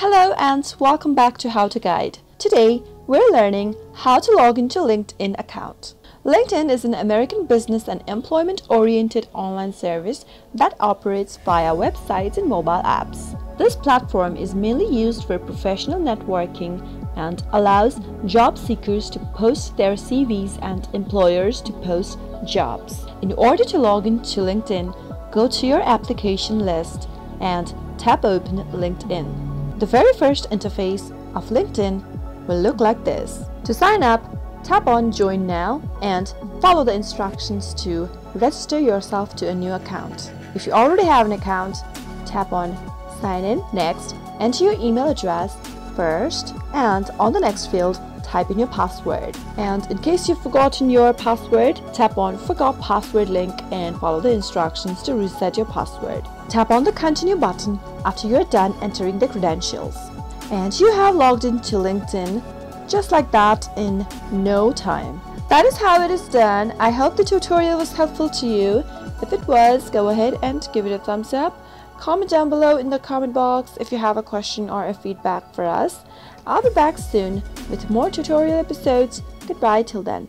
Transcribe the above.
Hello and welcome back to How to Guide. Today, we're learning how to log into LinkedIn account. LinkedIn is an American business and employment-oriented online service that operates via websites and mobile apps. This platform is mainly used for professional networking and allows job seekers to post their CVs and employers to post jobs. In order to log into LinkedIn, go to your application list and tap open LinkedIn. The very first interface of LinkedIn will look like this. To sign up, tap on Join Now and follow the instructions to register yourself to a new account. If you already have an account, tap on Sign In next, enter your email address first, and on the next field, type in your password. And in case you've forgotten your password, tap on Forgot Password link and follow the instructions to reset your password. Tap on the Continue button after you're done entering the credentials. And you have logged into LinkedIn just like that in no time. That is how it is done. I hope the tutorial was helpful to you. If it was, go ahead and give it a thumbs up. Comment down below in the comment box if you have a question or a feedback for us. I'll be back soon with more tutorial episodes. Goodbye till then.